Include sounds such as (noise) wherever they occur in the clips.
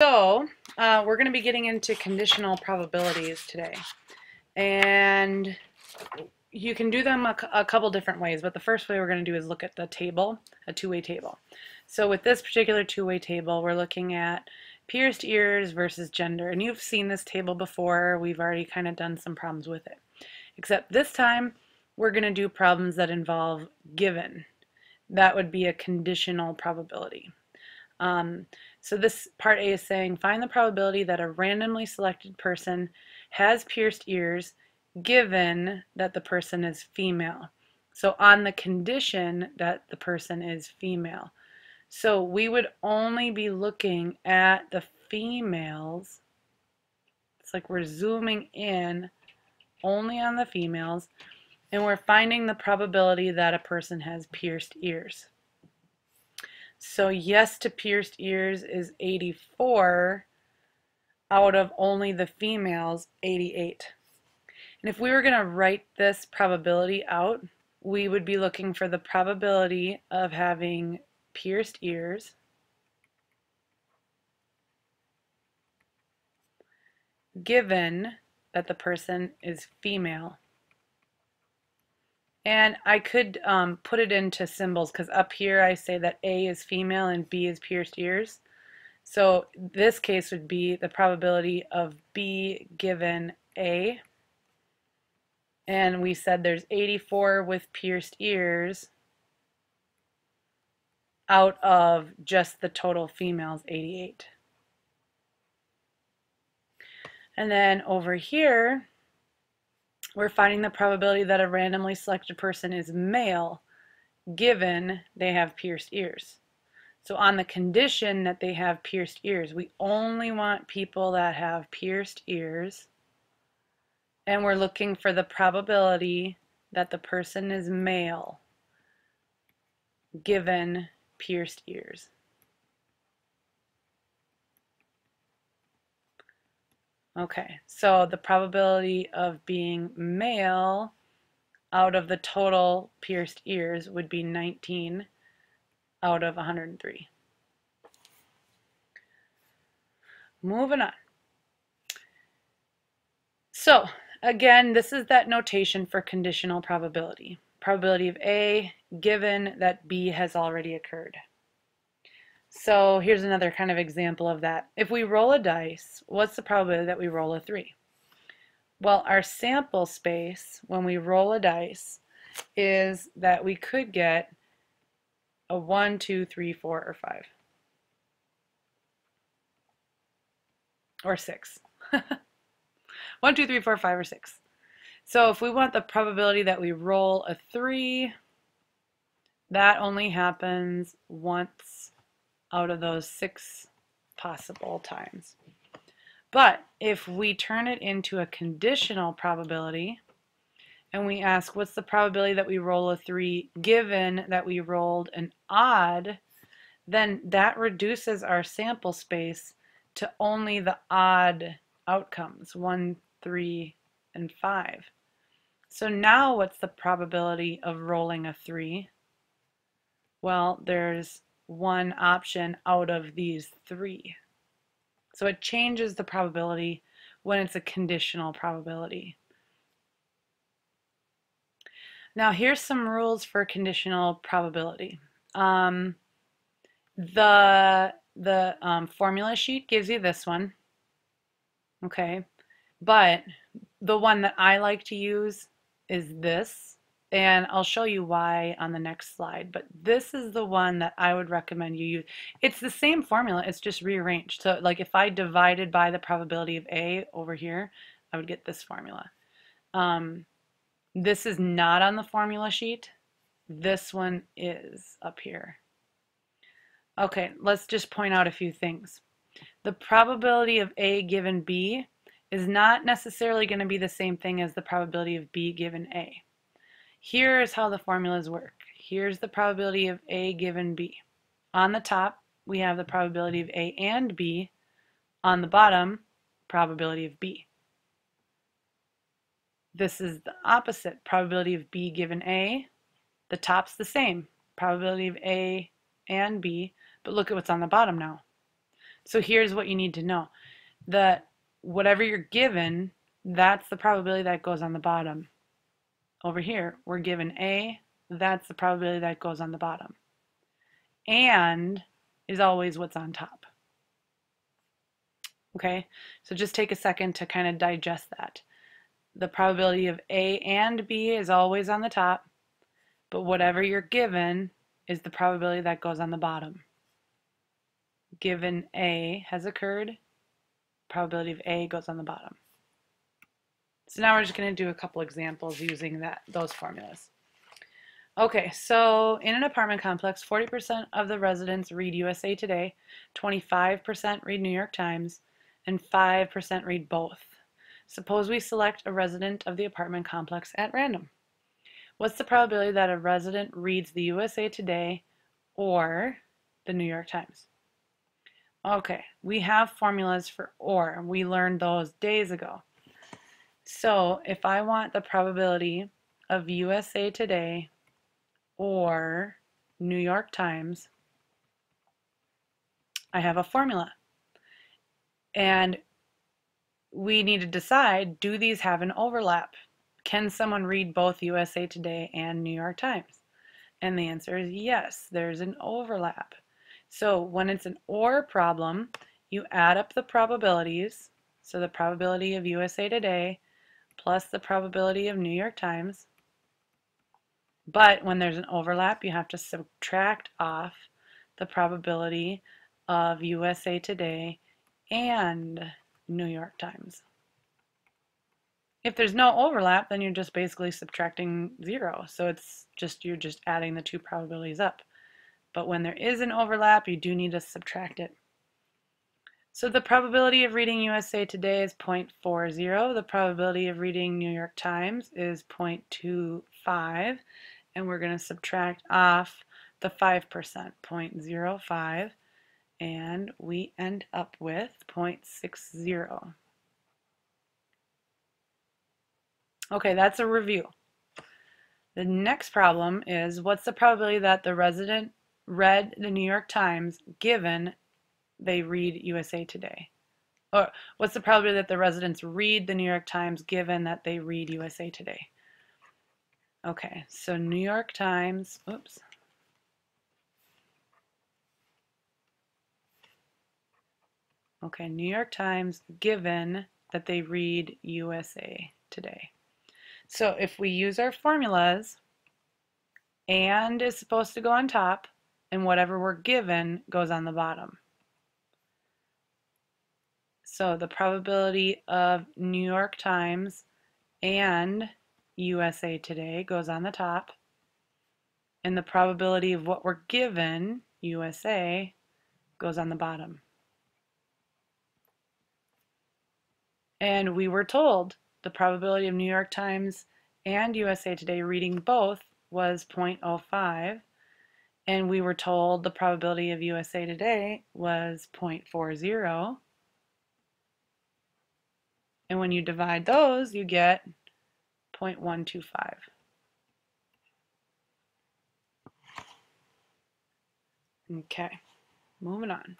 So, uh, we're going to be getting into conditional probabilities today. And you can do them a, a, couple different ways, but the first way we're going to do is look at the table, a two-way table. So with this particular two-way table, we're looking at pierced ears versus gender. And you've seen this table before. We've already kind of done some problems with it. Except this time, we're going to do problems that involve given. That would be a conditional probability. Um, so this part A is saying find the probability that a randomly selected person has pierced ears given that the person is female. So on the condition that the person is female. So we would only be looking at the females. It's like we're zooming in only on the females and we're finding the probability that a person has pierced ears. So yes to pierced ears is 84 out of only the females 88. And if we were going to write this probability out, we would be looking for the probability of having pierced ears given that the person is female. And I could um, put it into symbols because up here I say that A is female and B is pierced ears. So this case would be the probability of B given A and we said there's 84 with pierced ears out of just the total females 88 and then over here we're finding the probability that a randomly selected person is male given they have pierced ears so on the condition that they have pierced ears we only want people that have pierced ears and we're looking for the probability that the person is male given pierced ears. Okay, so the probability of being male out of the total pierced ears would be 19 out of 103. Moving on. So, Again, this is that notation for conditional probability. Probability of A given that B has already occurred. So here's another kind of example of that. If we roll a dice, what's the probability that we roll a 3? Well, our sample space when we roll a dice is that we could get a 1, 2, 3, 4, or 5. Or 6. (laughs) One, two, three, four, five, or six. So if we want the probability that we roll a three, that only happens once out of those six possible times. But if we turn it into a conditional probability, and we ask what's the probability that we roll a 3 given that we rolled an odd, then that reduces our sample space to only the odd outcomes, 1, 3, and 5. So now what's the probability of rolling a 3? Well, there's one option out of these three. So it changes the probability when it's a conditional probability. Now here's some rules for conditional probability. Um, the the um, formula sheet gives you this one. Okay, but the one that I like to use is this. And I'll show you why on the next slide. But this is the one that I would recommend you use. It's the same formula, it's just rearranged. So like if I divided by the probability of A over here, I would get this formula. Um, this is not on the formula sheet. This one is up here. Okay, let's just point out a few things. The probability of A given B is not necessarily going to be the same thing as the probability of B given A. Here is how the formulas work. Here's the probability of A given B. On the top, we have the probability of A and B. On the bottom, probability of B. This is the opposite, probability of B given A. The top's the same, probability of A and B, but look at what's on the bottom now. So here's what you need to know. That whatever you're given, that's the probability that goes on the bottom. Over here, we're given A, that's the probability that goes on the bottom. And is always what's on top. Okay, so just take a second to kind of digest that. The probability of A and B is always on the top, but whatever you're given is the probability that goes on the bottom. Given A has occurred, probability of A goes on the bottom. So now we're just going to do a couple examples using that those formulas. Okay, so in an apartment complex, 40% of the residents read USA Today, 25% read New York Times, and 5% read both. Suppose we select a resident of the apartment complex at random. What's the probability that a resident reads the USA Today or the New York Times? Okay, we have formulas for or. We learned those days ago. So if I want the probability of USA Today or New York Times, I have a formula. And we need to decide, do these have an overlap? Can someone read both USA Today and New York Times? And the answer is yes, there's an overlap. So when it's an OR problem, you add up the probabilities, so the probability of USA Today plus the probability of New York Times. But when there's an overlap, you have to subtract off the probability of USA Today and New York Times. If there's no overlap, then you're just basically subtracting zero. So it's just, you're just adding the two probabilities up. But when there is an overlap, you do need to subtract it. So the probability of reading USA Today is 0.40. The probability of reading New York Times is 0.25. And we're going to subtract off the 5%, 0.05. And we end up with 0.60. Okay, that's a review. The next problem is what's the probability that the resident read the New York Times given they read USA Today? Or what's the probability that the residents read the New York Times given that they read USA Today? Okay, so New York Times, oops. Okay, New York Times given that they read USA Today. So if we use our formulas, and is supposed to go on top, and whatever we're given goes on the bottom. So the probability of New York Times and USA Today goes on the top, and the probability of what we're given, USA, goes on the bottom. And we were told the probability of New York Times and USA Today reading both was 0.05 and we were told the probability of USA Today was 0.40. And when you divide those, you get 0.125. Okay, moving on.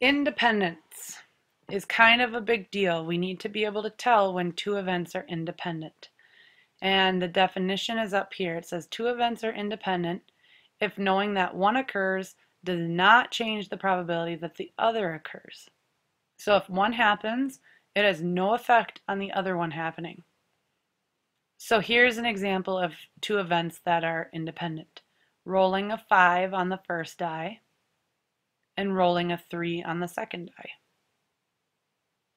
Independence is kind of a big deal. We need to be able to tell when two events are independent. And the definition is up here. It says two events are independent if knowing that one occurs does not change the probability that the other occurs. So if one happens, it has no effect on the other one happening. So here's an example of two events that are independent. Rolling a 5 on the first die and rolling a 3 on the second die.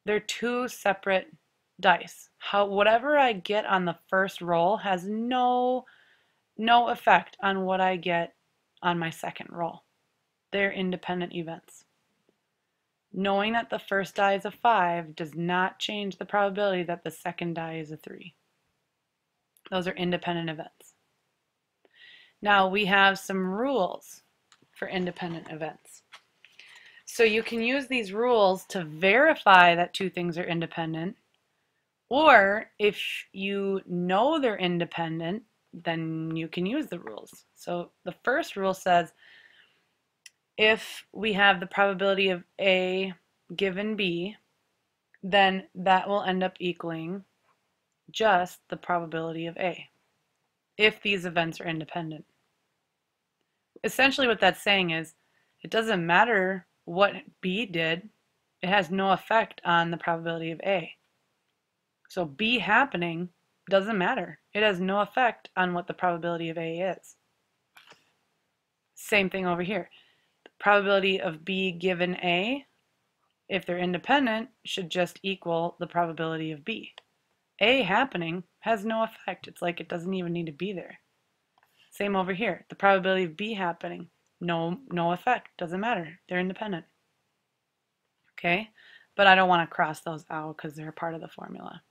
They're two separate dice. How whatever I get on the first roll has no no effect on what I get on my second roll. They're independent events. Knowing that the first die is a 5 does not change the probability that the second die is a 3. Those are independent events. Now we have some rules for independent events. So you can use these rules to verify that two things are independent or if you know they're independent, then you can use the rules. So the first rule says if we have the probability of A given B, then that will end up equaling just the probability of A if these events are independent. Essentially what that's saying is it doesn't matter what B did, it has no effect on the probability of A. So B happening doesn't matter. It has no effect on what the probability of A is. Same thing over here. Probability of B given A, if they're independent, should just equal the probability of B. A happening has no effect. It's like it doesn't even need to be there. Same over here. The probability of B happening, no, no effect. Doesn't matter. They're independent. Okay? But I don't want to cross those out because they're part of the formula.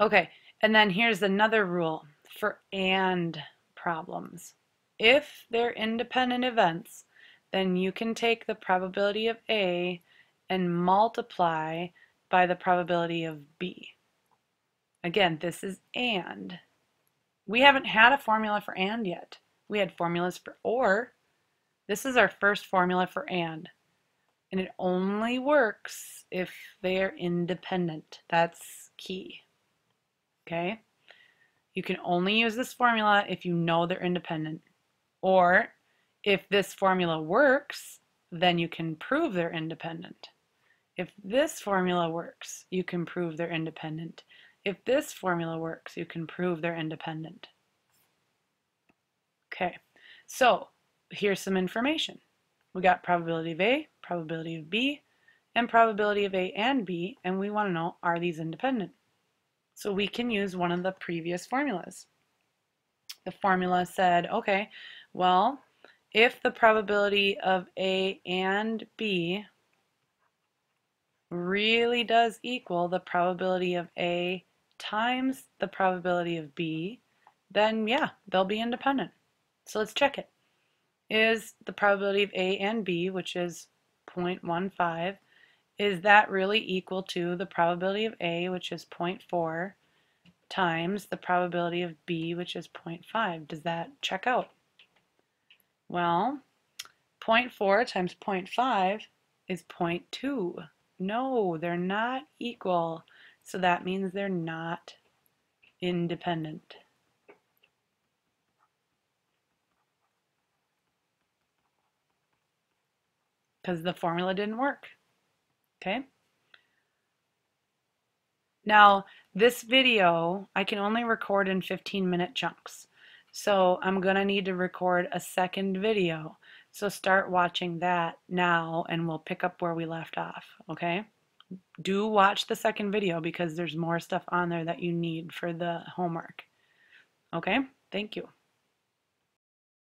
Okay, and then here's another rule for AND problems. If they're independent events, then you can take the probability of A and multiply by the probability of B. Again, this is AND. We haven't had a formula for AND yet. We had formulas for OR. This is our first formula for AND. And it only works if they're independent. That's key. Okay? You can only use this formula if you know they're independent. Or if this formula works, then you can prove they're independent. If this formula works, you can prove they're independent. If this formula works, you can prove they're independent. Okay, so here's some information. We got probability of A, probability of B, and probability of A and B, and we want to know, are these independent? So we can use one of the previous formulas. The formula said, okay, well, if the probability of A and B really does equal the probability of A times the probability of B, then yeah, they'll be independent. So let's check it. Is the probability of A and B, which is 0.15, is that really equal to the probability of A, which is 0.4, times the probability of B, which is 0.5? Does that check out? Well, 0.4 times 0.5 is 0.2. No, they're not equal. So that means they're not independent. Because the formula didn't work. Okay? Now, this video, I can only record in 15 minute chunks. So I'm going to need to record a second video. So start watching that now and we'll pick up where we left off, okay? Do watch the second video because there's more stuff on there that you need for the homework. Okay? Thank you.